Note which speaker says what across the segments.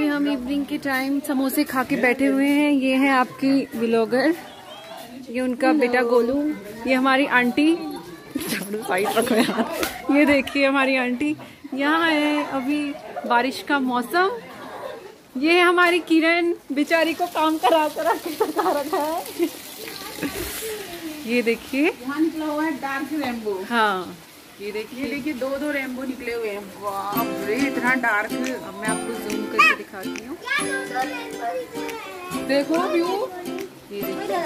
Speaker 1: पे हम इवनिंग के टाइम समोसे खा के बैठे हुए हैं। ये है आपकी व्लॉगर ये उनका बेटा गोलू ये हमारी आंटी। साइड रखो यार ये देखिए हमारी आंटी। यहाँ है अभी बारिश का मौसम। ये है हमारी किरण बेचारी को काम करा करा के थका रखा है। ये देखिए।
Speaker 2: हुआ है डार्क रेम्बो
Speaker 1: हाँ। ये देखिए
Speaker 2: देखिए दो दो रेमबो निकले हुए हैं। रे इतना डार्क
Speaker 1: अब मैं आपको जूम करके दिखाती हूँ।
Speaker 2: देखो व्यू
Speaker 1: ये। देखिए।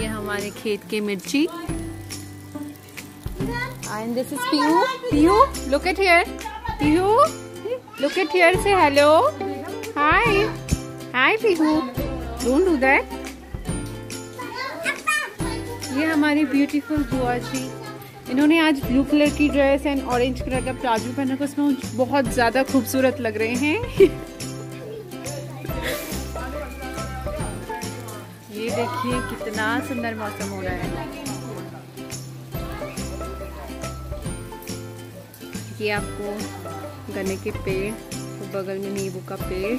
Speaker 1: ये हमारे खेत के मिर्ची। And this is Piyu Piyu look at here Piyu look at here से hello hi hi Piyu don't do that ये हमारी ब्यूटीफुल बुआ जी। इन्होंने आज ब्लू कलर की ड्रेस एंड ऑरेंज कलर का प्लाजो पहना उसमें बहुत ज़्यादा खूबसूरत लग रहे हैं। देखिए कितना सुंदर मौसम हो रहा है। ये आपको गन्ने के पेड़, बगल में नींबू का पेड़।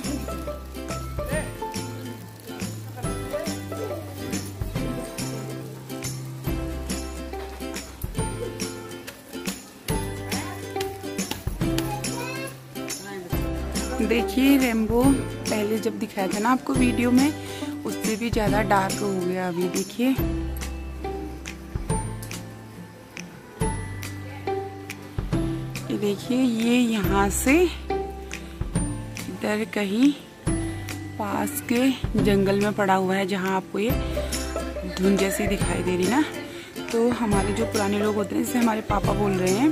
Speaker 2: देखिए रेम्बो पहले जब दिखाया था ना आपको वीडियो में, उससे भी ज़्यादा डार्क हो गया अभी, देखिए। देखिए, ये यहाँ से इधर कहीं पास के जंगल में पड़ा हुआ है, जहाँ आपको ये धुंध जैसी दिखाई दे रही ना। तो हमारे जो पुराने लोग होते हैं, जैसे हमारे पापा बोल रहे हैं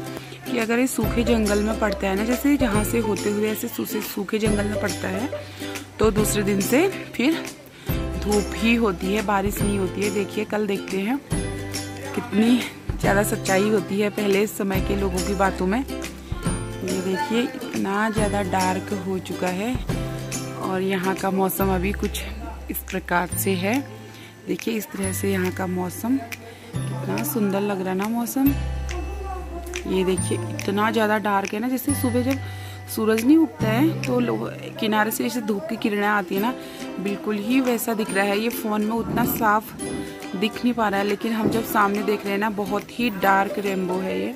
Speaker 2: कि अगर ये सूखे जंगल में पड़ता है ना, जैसे जहाँ से होते हुए ऐसे सूखे सूखे जंगल में पड़ता है तो दूसरे दिन से फिर धूप ही होती है, बारिश नहीं होती है। देखिए, कल देखते हैं कितनी ज़्यादा सच्चाई होती है पहले समय के लोगों की बातों में। ये देखिए, इतना ज़्यादा डार्क हो चुका है और यहाँ का मौसम अभी कुछ इस प्रकार से है। देखिए, इस तरह से यहाँ का मौसम कितना सुंदर लग रहा ना मौसम। ये देखिए, इतना ज़्यादा डार्क है ना, जैसे सुबह जब सूरज नहीं उगता है तो लोग किनारे से जैसे धूप की किरणें आती है ना, बिल्कुल ही वैसा दिख रहा है। ये फ़ोन में उतना साफ़ दिख नहीं पा रहा है, लेकिन हम जब सामने देख रहे हैं ना, बहुत ही डार्क रेनबो है ये।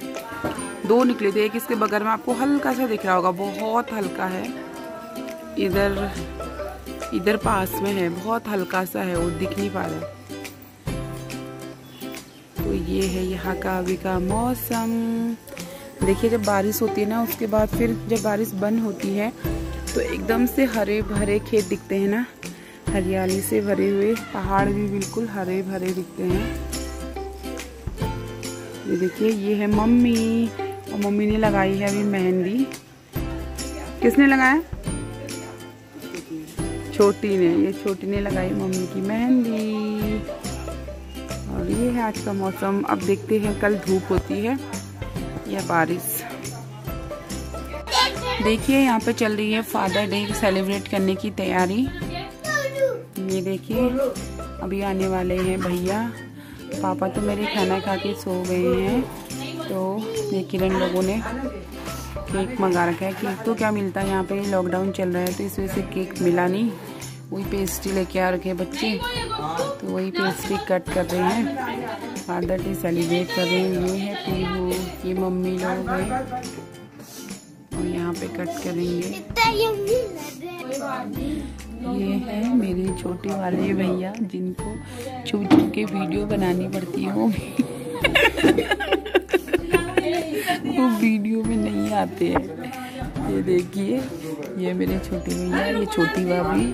Speaker 2: दो निकले थे, एक इसके बगल में आपको हल्का सा दिख रहा होगा, बहुत हल्का है। इधर इधर पास में है, बहुत हल्का सा है, वो दिख नहीं पा रहा तो ये है यहाँ का अभी का मौसम। देखिए, जब बारिश होती है ना, उसके बाद फिर जब बारिश बंद होती है तो एकदम से हरे भरे खेत दिखते हैं ना। हरियाली से भरे हुए पहाड़ भी बिल्कुल हरे भरे दिखते हैं। ये देखिए, ये है मम्मी। और मम्मी ने लगाई है अभी मेहंदी। किसने लगाया? छोटी ने। ये छोटी ने लगाई मम्मी की मेहंदी। ये है आज का मौसम। अब देखते हैं, कल धूप होती है या बारिश। देखिए, यहाँ पे चल रही है फादर डे सेलिब्रेट करने की तैयारी। ये देखिए, अभी आने वाले हैं भैया। पापा तो मेरे खाना खा के सो गए हैं। तो ये किरण लोगों ने केक मंगा रखा है। केक तो क्या मिलता है? यहाँ पे लॉकडाउन चल रहा है तो इस वजह से केक मिला नहीं। वही पेस्ट्री लेके आ रखे बच्चे। तो वही पेस्ट्री कट कर रहे हैं। फादर डे सेलिब्रेट कर रहे हैं। ये है पीहू ये मम्मी लोग हैं। और यहाँ पे कट करेंगे। ये है मेरे छोटे वाले भैया जिनको छुप छुप के वीडियो बनानी पड़ती है। वो वो वीडियो में नहीं आते हैं। ये देखिए ये मेरे छोटे भैया ये छोटी भाभी।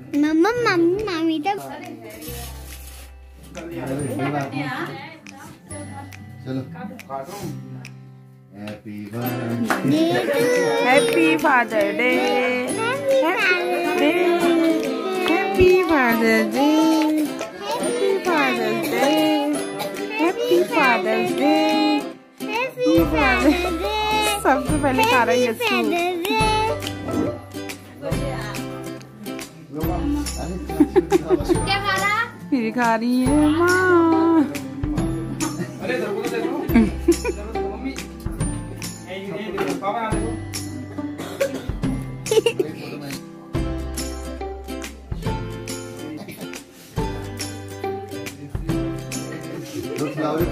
Speaker 3: मम्मा मम्मी मामी तो
Speaker 4: चलो happy birthday
Speaker 2: happy father day happy father day happy father's day happy father's day
Speaker 3: happy father day
Speaker 2: सबसे पहले खा रहा है फिर खा रही है माँ।
Speaker 4: दो फ्लावर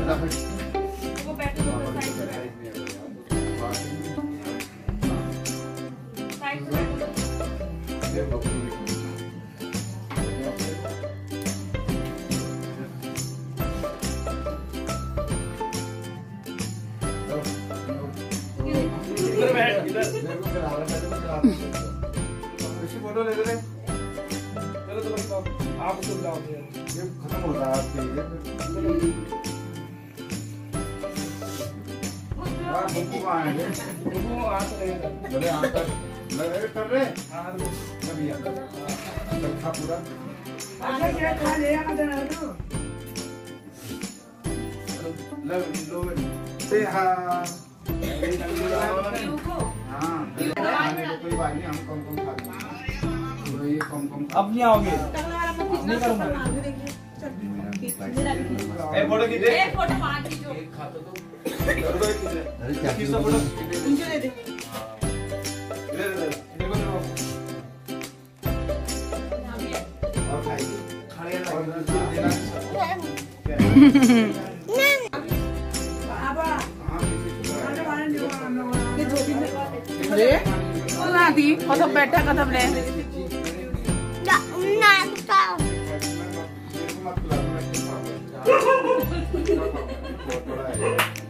Speaker 5: फ़ोटो ले ले चलो चलो चलो आप उसको बुलाओ
Speaker 4: ये खत्म हो रहा है आपके लिए। है यहाँ पर लगे कर रहे?
Speaker 5: हाँ
Speaker 4: अभी रखा पूरा। लग लो से हाँ। हाँ। कोई बात नहीं हम कम
Speaker 5: अब नहीं आओगे? नहीं करूँगा ए फ़ोटो खींचे। एक फ़ोटो खींचो एक खाता तो
Speaker 4: अरे क्या
Speaker 5: खींच फ़ोटो? दे दे। ले ले ले। देखो देखो
Speaker 4: और खाइए खाने और देना
Speaker 2: अरे कदम बैठा कदम ले। ได้